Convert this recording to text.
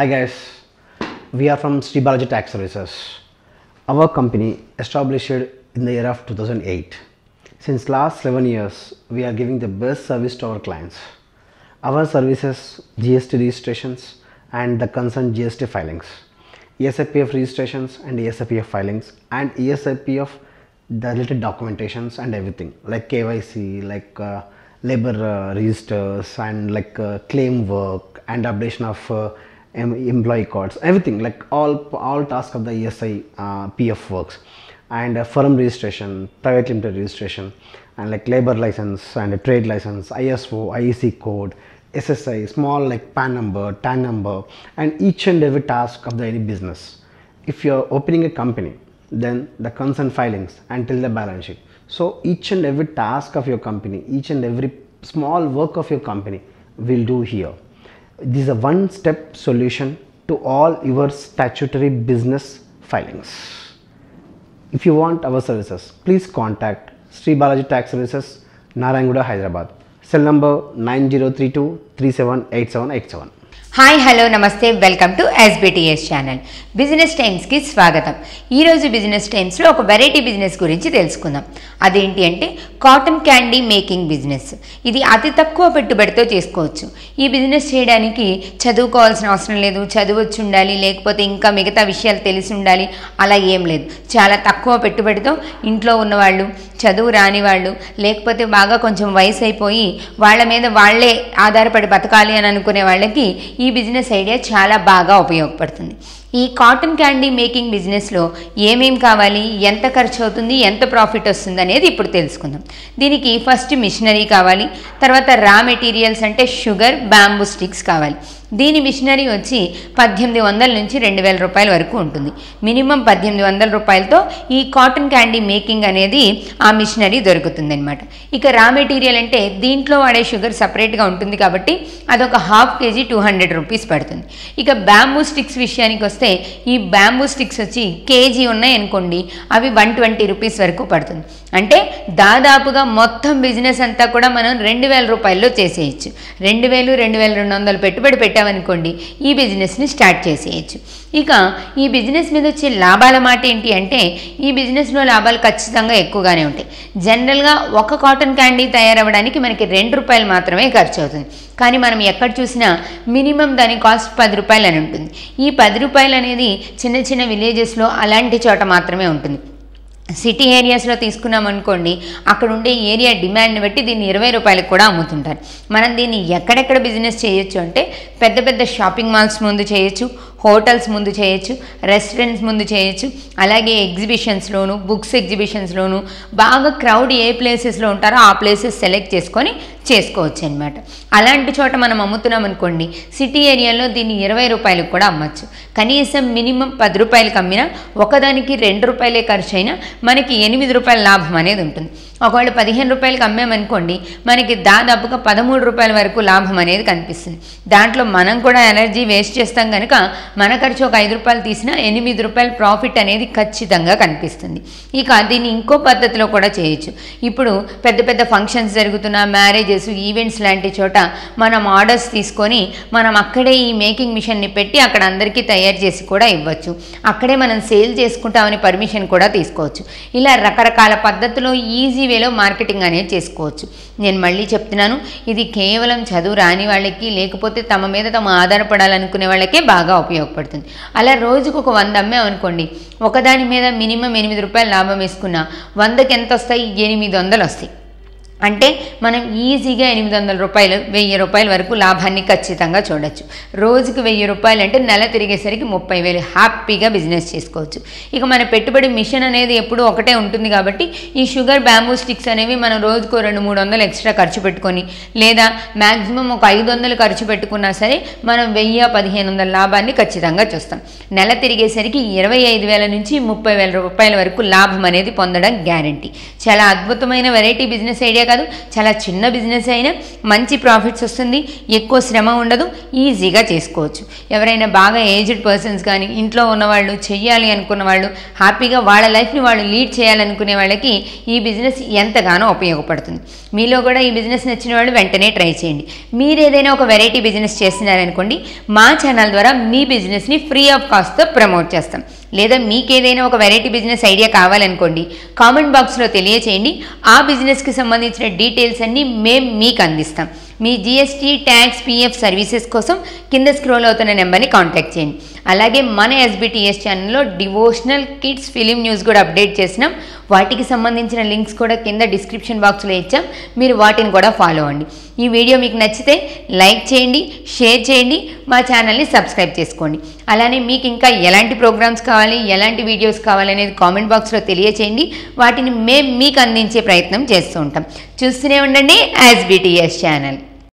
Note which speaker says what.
Speaker 1: Hi guys, we are from Sri Balaji Tax Services. Our company established in the year of 2008. Since last 11 years, we are giving the best service to our clients. Our services, GST registrations and the concerned GST filings, ESIPF registrations and ESIPF filings and ESIPF the related documentations and everything like KYC, like uh, labor uh, registers and like uh, claim work and updation of uh, employee cards, everything like all all tasks of the ESI uh, PF works and uh, firm registration, private limited registration and like labor license and a trade license, ISO, IEC code, SSI, small like PAN number, TAN number and each and every task of the any business. If you are opening a company, then the concerned filings until the balance sheet. So each and every task of your company, each and every small work of your company will do here. This is a one-step solution to all your statutory business filings. If you want our services, please contact Sri Balaji Tax Services, Naranguda, Hyderabad. Cell number 9032 378787.
Speaker 2: Hi hello నమస్తే welcome to SBTS channel business టైమ్స్కి స్వాగతం. ఈరోజు business టైమ్స్లో ఒక variety business గురించి తెలుసుకుందాం. అదేంటి అంటే cotton candy making business ఇది అతి తక్కువ పెట్టుబడితో చేసుకోవచ్చు. ఈ బిజినెస్ చేయడానికి చదువుకోవాల్సిన అవసరం లేదు చదువచ్చు ఉండాలి లేకపోతే ఇంకా మిగతా విషయాలు తెలిసి ఉండాలి అలా ఏం లేదు. చాలా తక్కువ పెట్టుబడితో ఇంట్లో ఉన్నవాళ్ళు చదువు రాని వాళ్ళు లేకపోతే బాగా కొంచెం వయసు అయిపోయి వాళ్ళ మీద వాళ్ళే ఆధారపడి బతకాలి అని అనుకునే వాళ్ళకి ఈ బిజినెస్ ఐడియా చాలా బాగా ఉపయోగపడుతుంది. ఈ కాటన్ క్యాండీ మేకింగ్ బిజినెస్లో ఏమేం కావాలి? ఎంత ఖర్చు అవుతుంది ఎంత ప్రాఫిట్ వస్తుంది అనేది ఇప్పుడు తెలుసుకుందాం. దీనికి ఫస్ట్ మిషనరీ కావాలి. తర్వాత రా మెటీరియల్స్ అంటే షుగర్ బ్యాంబూ స్టిక్స్ కావాలి. దీని మిషనరీ వచ్చి పద్దెనిమిది వందల నుంచి రెండు వేల రూపాయల వరకు ఉంటుంది. మినిమం పద్దెనిమిది వందల రూపాయలతో ఈ కాటన్ క్యాండీ మేకింగ్ అనేది ఆ మిషనరీ దొరుకుతుంది అనమాట ఇక రా మెటీరియల్ అంటే దీంట్లో వాడే షుగర్ సపరేట్గా ఉంటుంది కాబట్టి అదొక half KG two hundred rupees పడుతుంది. ఇక బ్యాంబూ స్టిక్స్ విషయానికి వస్తే ఈ బ్యాంబూ స్టిక్స్ వచ్చి కేజీ ఉన్నాయి అనుకోండి అవి వన్ ట్వంటీ రూపీస్ వరకు పడుతుంది. అంటే దాదాపుగా మొత్తం బిజినెస్ అంతా కూడా మనం రెండు వేల రూపాయల్లో చేసేయచ్చు. రెండు వేలు రెండు వేల రెండు వందలు పెట్టుబడి పెట్టామనుకోండి ఈ బిజినెస్ని స్టార్ట్ చేసేయచ్చు. ఇక ఈ బిజినెస్ మీద వచ్చే లాభాల మాట ఏంటి అంటే ఈ బిజినెస్లో లాభాలు ఖచ్చితంగా ఎక్కువగానే ఉంటాయి. జనరల్గా ఒక కాటన్ క్యాండీ తయారవ్వడానికి మనకి రెండు రూపాయలు మాత్రమే ఖర్చు అవుతుంది కానీ మనం ఎక్కడ చూసినా మినిమం దాని కాస్ట్ పది రూపాయలు అని ఉంటుంది. ఈ పది రూపాయలు అనేది చిన్న చిన్న విలేజెస్లో అలాంటి చోట మాత్రమే ఉంటుంది. సిటీ ఏరియాస్లో తీసుకున్నాం అనుకోండి అక్కడ ఉండే ఏరియా డిమాండ్ని బట్టి దీన్ని ఇరవై రూపాయలకు కూడా అమ్ముతుంటారు. మనం దీన్ని ఎక్కడెక్కడ బిజినెస్ చేయొచ్చు అంటే పెద్ద పెద్ద షాపింగ్ మాల్స్ ముందు చేయొచ్చు హోటల్స్ ముందు చేయొచ్చు రెస్టారెంట్స్ ముందు చేయొచ్చు అలాగే ఎగ్జిబిషన్స్లోను బుక్స్ ఎగ్జిబిషన్స్లోను బాగా క్రౌడ్ ఏ ప్లేసెస్లో ఉంటారో ఆ ప్లేసెస్ సెలెక్ట్ చేసుకొని చేసుకోవచ్చు అనమాట అలాంటి చోట మనం అమ్ముతున్నాం అనుకోండి సిటీ ఏరియాలో దీన్ని ఇరవై రూపాయలకు కూడా అమ్మచ్చు. కనీసం మినిమం పది రూపాయలకు అమ్మినా ఒకదానికి రెండు రూపాయలే ఖర్చు అయినా మనకి ఎనిమిది రూపాయల లాభం అనేది ఉంటుంది. ఒకవేళ పదిహేను రూపాయలకి అమ్మామనుకోండి మనకి దాదాపుగా పదమూడు రూపాయల వరకు లాభం అనేది కనిపిస్తుంది. దాంట్లో మనం కూడా ఎనర్జీ వేస్ట్ చేస్తాం కనుక మన ఖర్చు ఒక ఐదు రూపాయలు తీసినా ఎనిమిది రూపాయల ప్రాఫిట్ అనేది ఖచ్చితంగా కనిపిస్తుంది. ఇక దీన్ని ఇంకో పద్ధతిలో కూడా చేయొచ్చు. ఇప్పుడు పెద్ద పెద్ద ఫంక్షన్స్ జరుగుతున్న మ్యారేజెస్ ఈవెంట్స్ లాంటి చోట మనం ఆర్డర్స్ తీసుకొని మనం అక్కడే ఈ మేకింగ్ మిషన్ని పెట్టి అక్కడ అందరికీ తయారు చేసి కూడా ఇవ్వచ్చు. అక్కడే మనం సేల్ చేసుకుంటామని పర్మిషన్ కూడా తీసుకోవచ్చు. ఇలా రకరకాల పద్ధతిలో ఈజీ వేలో మార్కెటింగ్ అనేది చేసుకోవచ్చు. నేను మళ్ళీ చెప్తున్నాను ఇది కేవలం చదువు రాని వాళ్ళకి లేకపోతే తమ మీద తమ ఆధారపడాలనుకునే వాళ్ళకే బాగా ఉపయోగపడుతుంది. అలా రోజుకు ఒక వంద అమ్మామనుకోండి ఒకదాని మీద మినిమం ఎనిమిది రూపాయలు లాభం వేసుకున్నా వందకి ఎంత వస్తాయి ఎనిమిది వందలు వస్తాయి అంటే మనం ఈజీగా ఎనిమిది వందల రూపాయలు వెయ్యి రూపాయల వరకు లాభాన్ని ఖచ్చితంగా చూడొచ్చు. రోజుకి వెయ్యి రూపాయలు అంటే నెల తిరిగేసరికి ముప్పై వేలు. హ్యాపీగా బిజినెస్ చేసుకోవచ్చు. ఇక మన పెట్టుబడి మిషన్ అనేది ఎప్పుడూ ఒకటే ఉంటుంది కాబట్టి ఈ షుగర్ బ్యాంబూ స్టిక్స్ అనేవి మనం రోజుకు రెండు మూడు వందలు ఎక్స్ట్రా ఖర్చు పెట్టుకొని లేదా మ్యాక్సిమం ఒక ఐదు వందలు ఖర్చు పెట్టుకున్నా సరే మనం వెయ్యి పదిహేను వందల లాభాన్ని ఖచ్చితంగా చూస్తాం. నెల తిరిగేసరికి ఇరవై ఐదు వేల నుంచి ముప్పై వేల రూపాయల వరకు లాభం అనేది పొందడం గ్యారంటీ. చాలా అద్భుతమైన వెరైటీ బిజినెస్ ఐడియా కాదు చాలా చిన్న బిజినెస్ అయినా మంచి ప్రాఫిట్స్ వస్తుంది ఎక్కువ శ్రమ ఉండదు ఈజీగా చేసుకోవచ్చు. ఎవరైనా బాగా ఏజ్డ్ పర్సన్స్ కానీ ఇంట్లో ఉన్నవాళ్ళు చెయ్యాలి అనుకున్న వాళ్ళు హ్యాపీగా వాళ్ళ లైఫ్ని వాళ్ళు లీడ్ చేయాలనుకునే వాళ్ళకి ఈ బిజినెస్ ఎంతగానో ఉపయోగపడుతుంది. మీలో కూడా ఈ బిజినెస్ నచ్చిన వాళ్ళు వెంటనే ట్రై చేయండి. మీరు ఏదైనా ఒక వెరైటీ బిజినెస్ చేస్తున్నారనుకోండి మా ఛానల్ ద్వారా మీ బిజినెస్ని ఫ్రీ ఆఫ్ కాస్ట్తో ప్రమోట్ చేస్తాం. లేదా మీకేదైనా ఒక వెరైటీ బిజినెస్ ఐడియా కావాలనుకోండి కామెంట్ బాక్స్లో తెలియచేయండి. ఆ బిజినెస్కి సంబంధించిన డీటెయిల్స్ అన్నీ మేము మీకు అందిస్తాం. మీ జిఎస్టీ ట్యాక్స్ పిఎఫ్ సర్వీసెస్ కోసం కింద స్క్రోల్ అవుతున్న నెంబర్ని కాంటాక్ట్ చేయండి. అలాగే మన ఎస్బిటిఎస్ ఛానల్లో డివోషనల్ కిడ్స్ ఫిలిం న్యూస్ కూడా అప్డేట్ చేసినాం. వాటికి సంబంధించిన లింక్స్ కూడా కింద డిస్క్రిప్షన్ బాక్స్లో ఇచ్చాం. మీరు వాటిని కూడా ఫాలో అవ్వండి. ఈ వీడియో మీకు నచ్చితే లైక్ చేయండి షేర్ చేయండి మా ఛానల్ని సబ్స్క్రైబ్ చేసుకోండి. అలానే మీకు ఇంకా ఎలాంటి ప్రోగ్రామ్స్ కావాలి ఎలాంటి వీడియోస్ కావాలనేది కామెంట్ బాక్స్లో తెలియచేయండి. వాటిని మేము మీకు అందించే ప్రయత్నం చేస్తూ ఉంటాం. చూస్తూనే ఉండండి యాజ్ బీటీఎస్ ఛానల్